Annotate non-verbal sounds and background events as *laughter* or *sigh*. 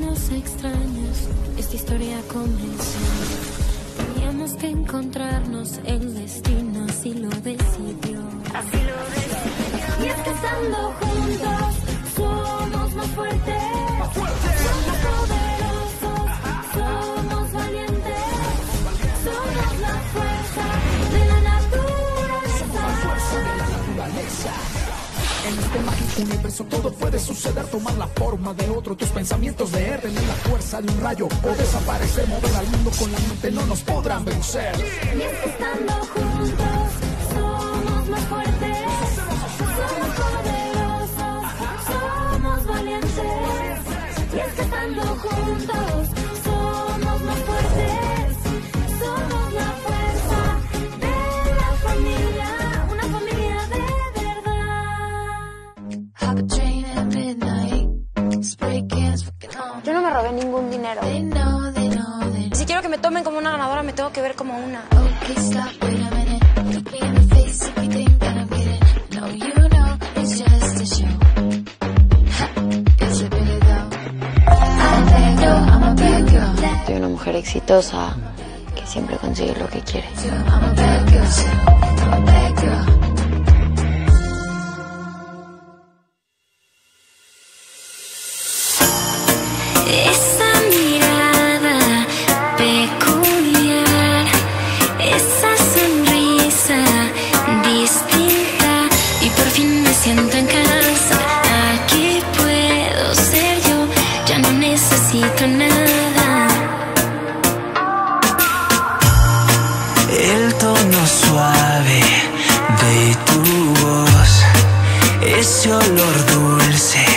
Años extraños, esta historia comenzó. Teníamos que encontrarnos, el destino así lo decidió. Así lo decidió. Y es que estando juntos, somos más fuertes. Este mágico universo todo puede suceder, tomar la forma de otro, tus pensamientos de él, tener la fuerza de un rayo o desaparecer, mover al mundo con la mente, no nos podrán vencer. Y es que estando juntos, somos más fuertes. Somos poderosos, somos valientes. Y es que estando juntos, Yo no me robé ningún dinero. Si quiero que me tomen como una ganadora, me tengo que ver como una. *laughs* Soy una mujer exitosa que siempre consigue lo que quiere. necesito nada. El tono suave de tu voz, ese olor dulce